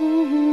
Mm-hmm.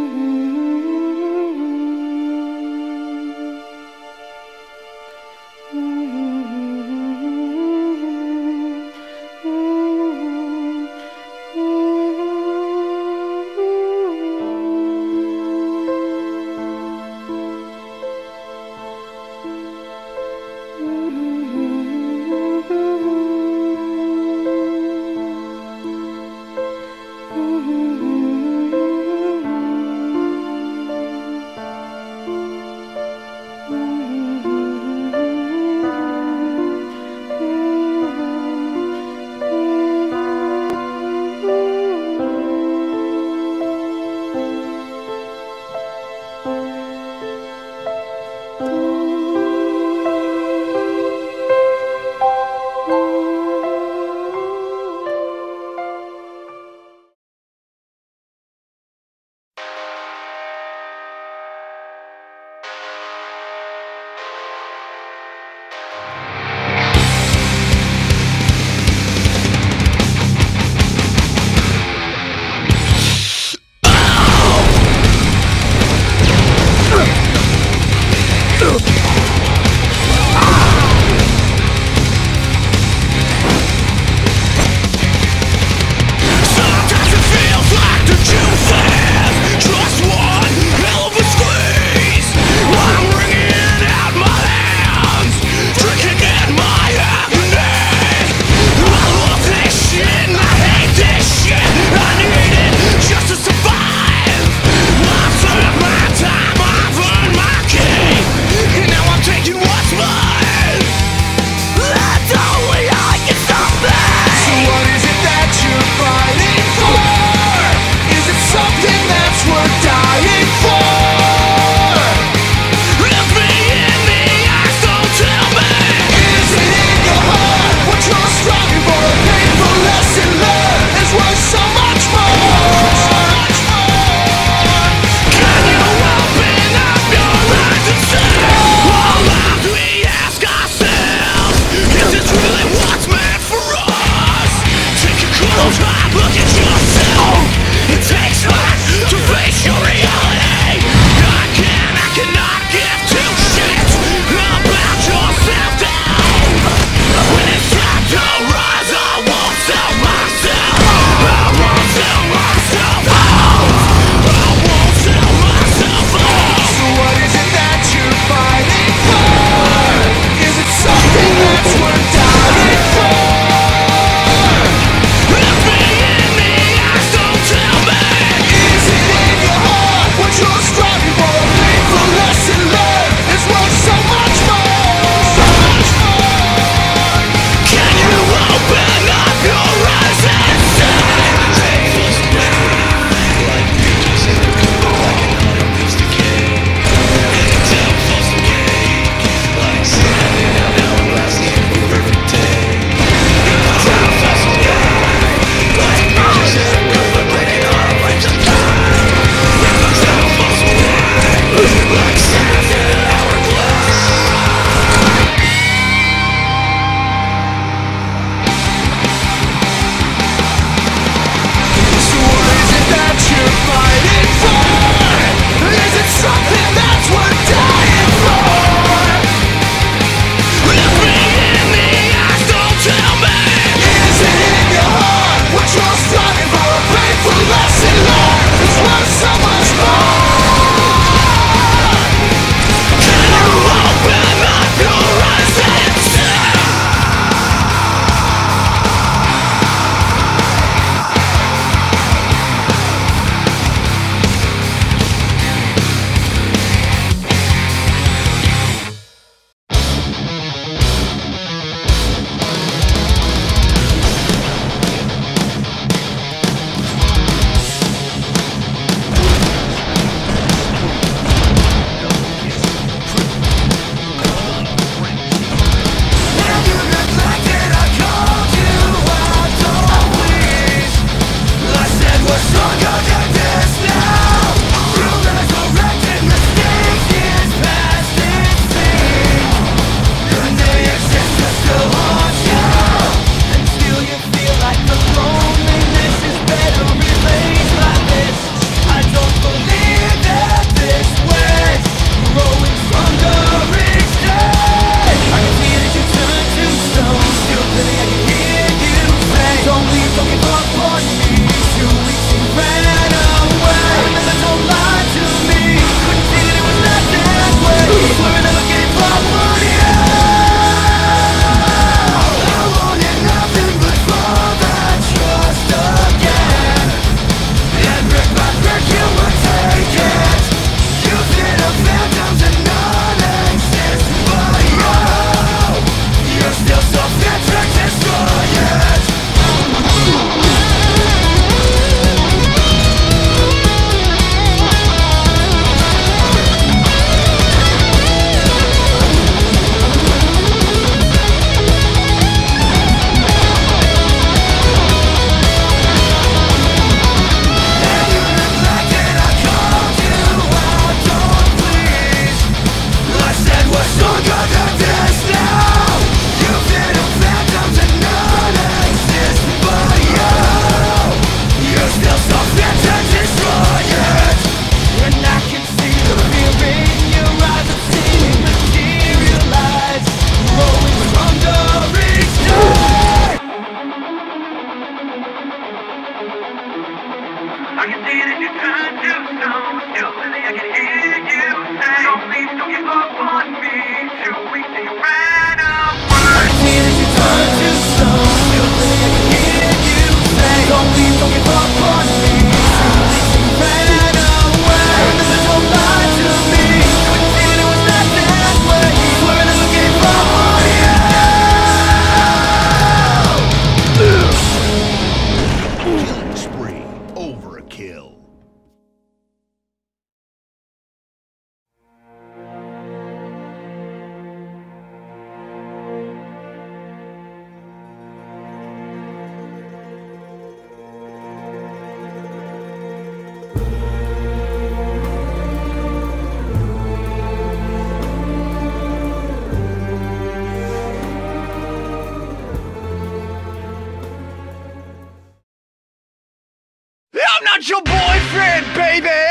not your boyfriend, baby!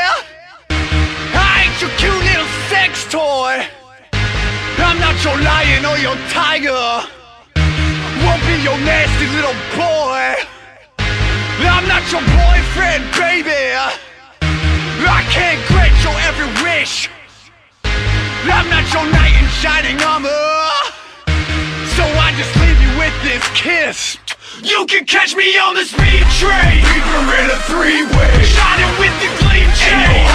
I ain't your cute little sex toy! I'm not your lion or your tiger! Won't be your nasty little boy! I'm not your boyfriend, baby! I can't grant your every wish! I'm not your knight in shining armor! So I just leave you with this kiss! You can catch me on the speed train. We were in a three-way. Shining with the gleam chain.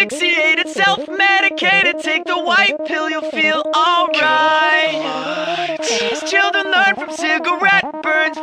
asphyxiated, self medicated. Take the white pill, you'll feel alright. Children learn from cigarette burns.